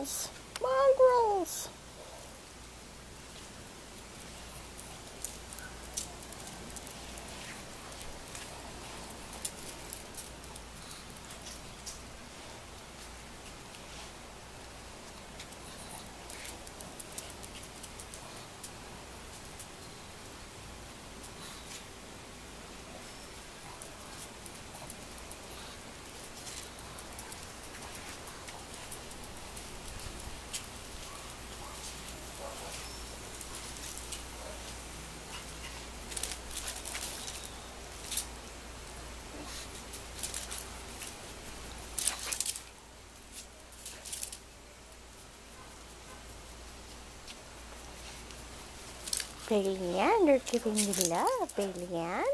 mongrels! Mongrels! Brilliant. They're giving me love. Brilliant.